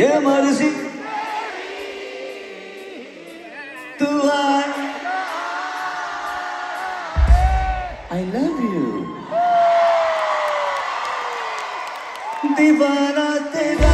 ये मर्जी तू आए I love you दीवाना तेरा